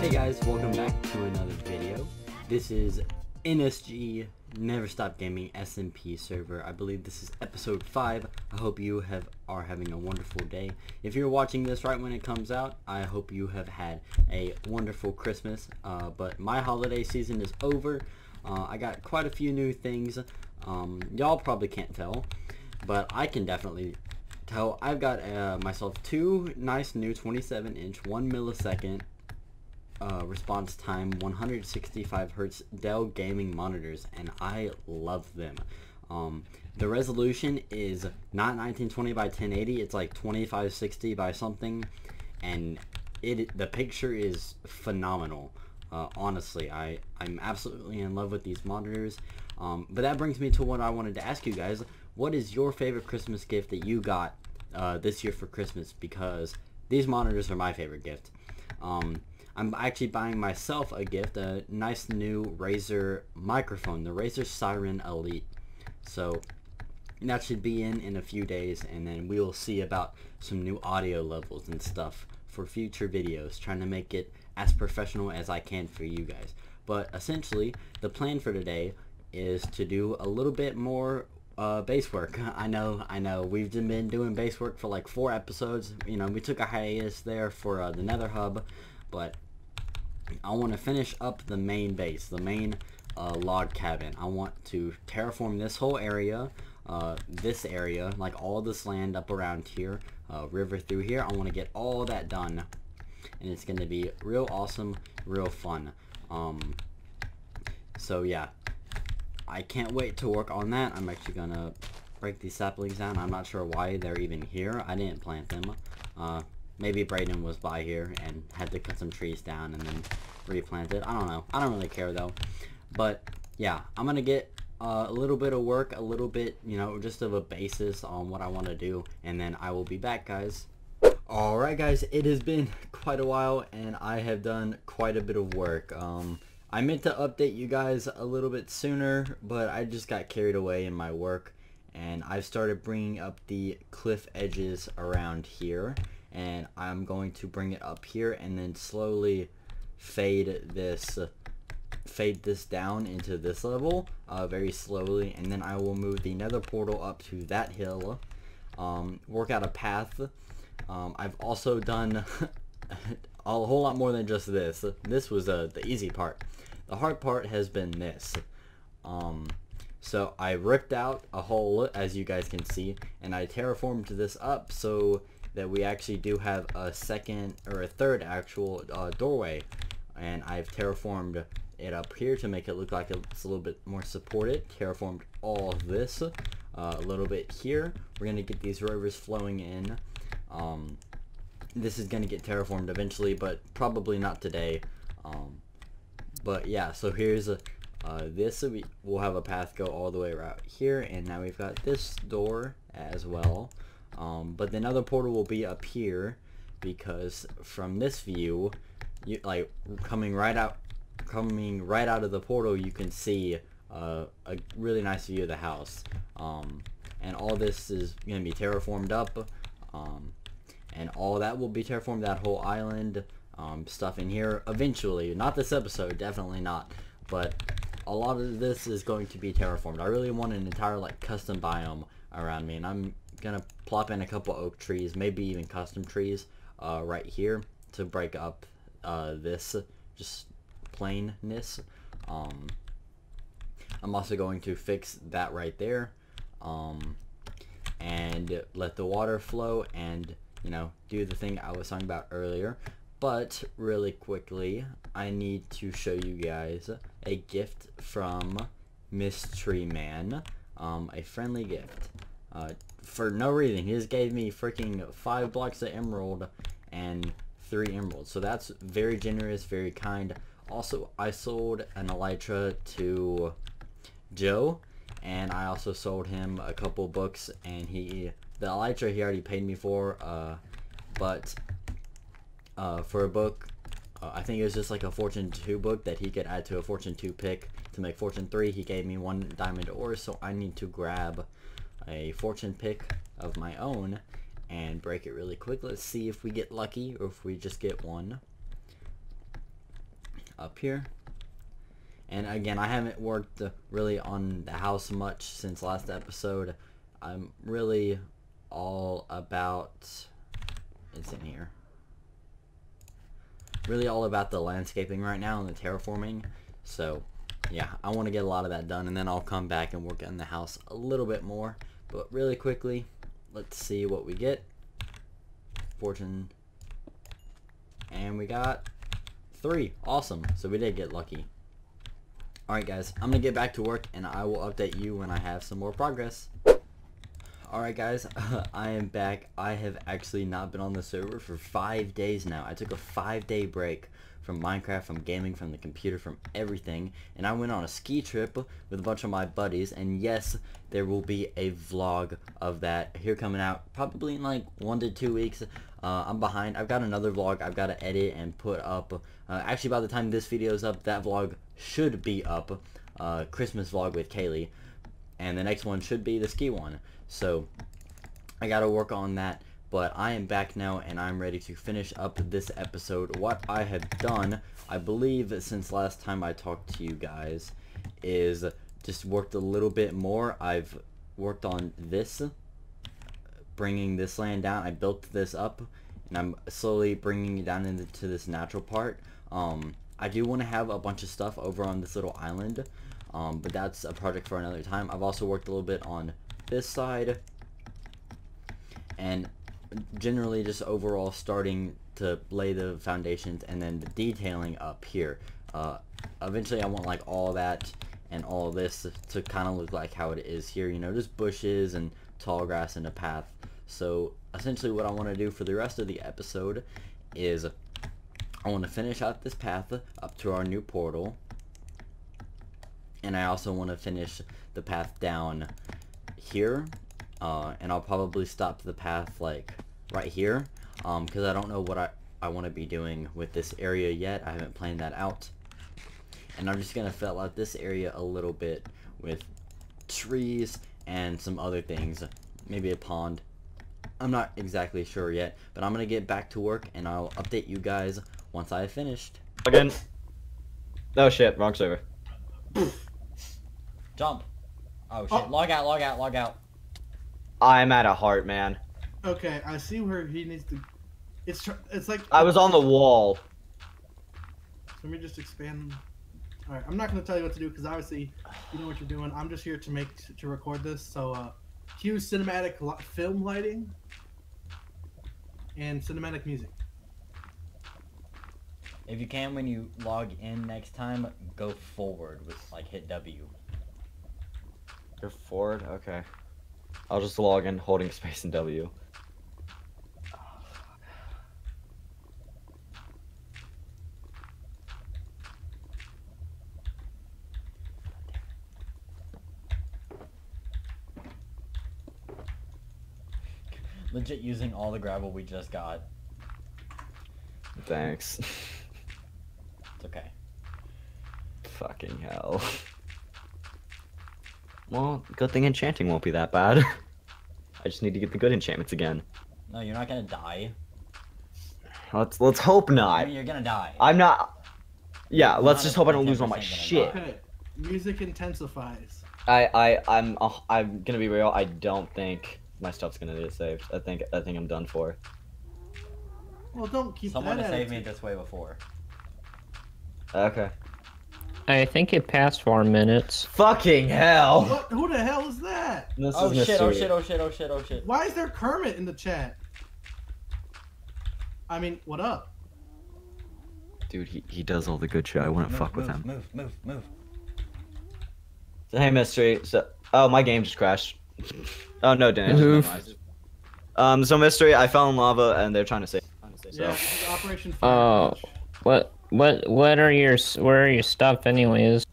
Hey guys, welcome back to another video. This is NSG Never Stop Gaming SMP server. I believe this is episode 5. I hope you have are having a wonderful day. If you're watching this right when it comes out, I hope you have had a wonderful Christmas. Uh, but my holiday season is over. Uh, I got quite a few new things. Um, Y'all probably can't tell, but I can definitely tell. I've got uh, myself two nice new 27 inch 1 millisecond uh, response time 165 hertz Dell gaming monitors and I love them. Um, the resolution is not 1920 by 1080, it's like 2560 by something and it the picture is phenomenal. Uh, honestly, I, I'm absolutely in love with these monitors. Um, but that brings me to what I wanted to ask you guys. What is your favorite Christmas gift that you got uh, this year for Christmas? Because these monitors are my favorite gift. Um, I'm actually buying myself a gift, a nice new Razer microphone, the Razer Seiren Elite. So that should be in in a few days and then we will see about some new audio levels and stuff for future videos, trying to make it as professional as I can for you guys. But essentially, the plan for today is to do a little bit more uh, base work. I know, I know. We've been doing base work for like four episodes. You know, we took a hiatus there for uh, the Nether Hub, but I want to finish up the main base, the main uh, log cabin. I want to terraform this whole area, uh, this area, like all this land up around here, uh, river through here. I want to get all that done, and it's going to be real awesome, real fun. Um, so yeah, I can't wait to work on that. I'm actually going to break these saplings down. I'm not sure why they're even here. I didn't plant them. Maybe Brayden was by here and had to cut some trees down and then replant it. I don't know. I don't really care though. But yeah, I'm going to get uh, a little bit of work, a little bit, you know, just of a basis on what I want to do. And then I will be back, guys. Alright, guys. It has been quite a while and I have done quite a bit of work. Um, I meant to update you guys a little bit sooner, but I just got carried away in my work. And I've started bringing up the cliff edges around here and I'm going to bring it up here and then slowly fade this fade this down into this level uh, very slowly. And then I will move the nether portal up to that hill um, work out a path. Um, I've also done a whole lot more than just this. This was uh, the easy part. The hard part has been this. Um, so I ripped out a hole as you guys can see and I terraformed this up so that we actually do have a second or a third actual uh, doorway. And I've terraformed it up here to make it look like it's a little bit more supported. Terraformed all of this uh, a little bit here. We're gonna get these rivers flowing in. Um, this is gonna get terraformed eventually but probably not today. Um, but yeah so here's a uh, this. We will have a path go all the way around here and now we've got this door as well um, but the nether portal will be up here because from this view, you like coming right out, coming right out of the portal, you can see uh, a really nice view of the house. Um, and all this is going to be terraformed up. Um, and all that will be terraformed, that whole island, um, stuff in here eventually. Not this episode, definitely not. But a lot of this is going to be terraformed. I really want an entire like custom biome around me. And I'm gonna plop in a couple oak trees, maybe even custom trees uh, right here to break up uh, this just plainness. Um, I'm also going to fix that right there um, and let the water flow and you know do the thing I was talking about earlier but really quickly I need to show you guys a gift from Mystery Man um, a friendly gift uh, for no reason. He just gave me freaking five blocks of emerald and three emeralds. So that's very generous, very kind. Also, I sold an elytra to Joe, and I also sold him a couple books, and he, the elytra he already paid me for, uh, but uh, for a book, uh, I think it was just like a Fortune 2 book that he could add to a Fortune 2 pick. To make Fortune 3, he gave me one diamond ore, so I need to grab a Fortune pick of my own and break it really quick. Let's see if we get lucky or if we just get one up here. And again, I haven't worked really on the house much since last episode. I'm really all about... It's in here. Really all about the landscaping right now and the terraforming. So, yeah, I want to get a lot of that done. And then I'll come back and work on the house a little bit more. But really quickly, let's see what we get. Fortune. And we got three. Awesome. So we did get lucky. Alright guys, I'm going to get back to work and I will update you when I have some more progress. Alright guys, I am back. I have actually not been on the server for five days now. I took a five day break from Minecraft, from gaming, from the computer, from everything. And I went on a ski trip with a bunch of my buddies. And yes, there will be a vlog of that here coming out probably in like one to two weeks. Uh, I'm behind. I've got another vlog I've got to edit and put up. Uh, actually, by the time this video is up, that vlog should be up. Uh, Christmas vlog with Kaylee. And the next one should be the ski one. So, I got to work on that. But I am back now and I'm ready to finish up this episode. What I have done, I believe since last time I talked to you guys, is just worked a little bit more. I've worked on this, bringing this land down. I built this up and I'm slowly bringing it down into this natural part. Um, I do want to have a bunch of stuff over on this little island, um, but that's a project for another time. I've also worked a little bit on this side, and generally just overall starting to lay the foundations and then the detailing up here. Uh, eventually I want like all that and all this to kind of look like how it is here, you know, just bushes and tall grass and a path. So essentially what I want to do for the rest of the episode is I want to finish out this path up to our new portal. And I also want to finish the path down here. Uh, and I'll probably stop the path like right here. Because um, I don't know what I, I want to be doing with this area yet. I haven't planned that out. And I'm just going to fill out this area a little bit with trees and some other things. Maybe a pond. I'm not exactly sure yet, but I'm going to get back to work and I'll update you guys once I have finished. Again. Oh shit, wrong server. Jump. Oh shit, oh. log out, log out, log out. I'm at a heart, man. Okay, I see where he needs to. It's it's like. I was on the wall. Let me just expand. All right, I'm not gonna tell you what to do because obviously you know what you're doing. I'm just here to make to record this. So, uh, cue cinematic film lighting and cinematic music. If you can, when you log in next time, go forward with, like, hit W. Go forward? Okay. I'll just log in holding space and W. Legit using all the gravel we just got. Thanks. It's okay. Fucking hell. Well, good thing enchanting won't be that bad. I just need to get the good enchantments again. No, you're not gonna die. Let's let's hope not. I mean, you're gonna die. I'm not. Yeah, you're let's just hope I don't lose all my shit. Okay, music intensifies. I I I'm uh, I'm gonna be real. I don't think my stuff's gonna get saved. I think I think I'm done for. Well, don't keep Someone that to save me this way before. Okay. I think it passed four minutes. Fucking hell! What? Who the hell is that? This oh is shit! Oh shit! Oh shit! Oh shit! Oh shit! Why is there Kermit in the chat? I mean, what up? Dude, he, he does all the good shit. I wouldn't move, fuck move, with him. Move, move, move. So, hey, mystery. So, oh, my game just crashed. oh no, didn't. Um, so mystery, I fell in lava, and they're trying to save. So. Yeah, Operation. Oh, what? What what are your where are your stuff anyways?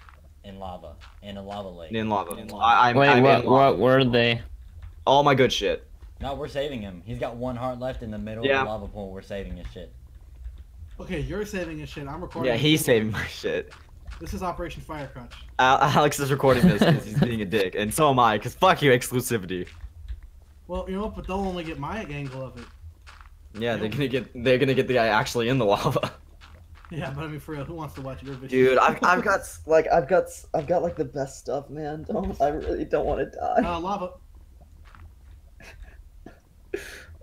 In lava. In a lava lake. In lava. In lava. I, am Wait, I'm what what were they? All my good shit. No, we're saving him. He's got one heart left in the middle yeah. of the lava pool. We're saving his shit. Okay, you're saving his shit. I'm recording. Yeah, he's saving my shit. This is Operation Firecrotch. Al- Alex is recording this because he's being a dick, and so am I. Cause fuck you, exclusivity. Well, you know what? But they'll only get my angle of it. Yeah, they're gonna get they're gonna get the guy actually in the lava. Yeah, but I mean, for real, who wants to watch your video? Dude, I've, I've got like I've got s- I've got like the best stuff, man. Don't I really don't want to die. uh, lava.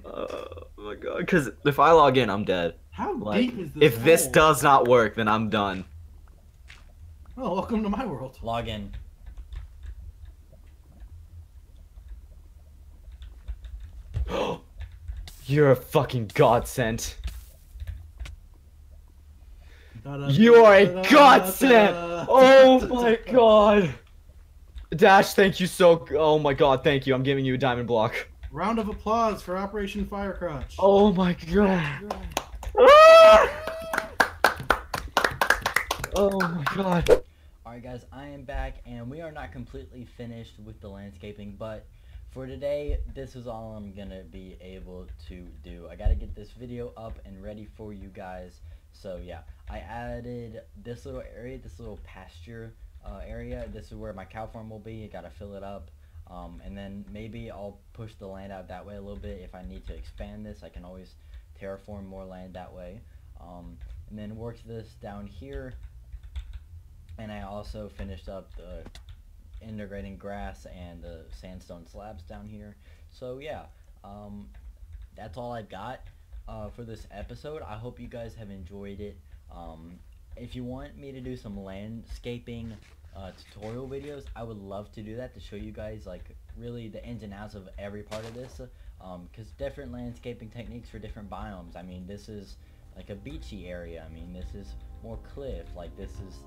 Oh my god, because if I log in, I'm dead. How Like, deep is this? if this does not work, then I'm done. Oh, welcome to my world. Log in. You're a fucking godsend. Da-da, You are a da-da, godsend! Oh my god. Dash, thank you so. Oh my god, thank you. I'm giving you a diamond block. Round of applause for Operation Firecrotch. Oh my god. Oh my god. Alright guys, I am back and we are not completely finished with the landscaping, but for today, this is all I'm gonna be able to do. I gotta get this video up and ready for you guys. So yeah, I added this little area, this little pasture uh, area. This is where my cow farm will be. I gotta fill it up. Um, and then maybe I'll push the land out that way a little bit. If I need to expand this, I can always terraform more land that way. Um, and then work this down here and I also finished up the integrating grass and the sandstone slabs down here. So yeah, um, that's all I've got uh, for this episode. I hope you guys have enjoyed it. Um, if you want me to do some landscaping uh, tutorial videos, I would love to do that to show you guys like really the ins and outs of every part of this. Because different landscaping techniques for different biomes. I mean, this is like a beachy area. I mean, this is more cliff. Like this is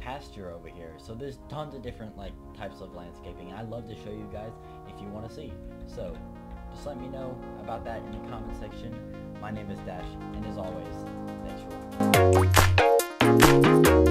pasture over here. So there's tons of different like types of landscaping. I'd love to show you guys if you want to see. So just let me know about that in the comment section. My name is Dash, and as always, thanks for watching.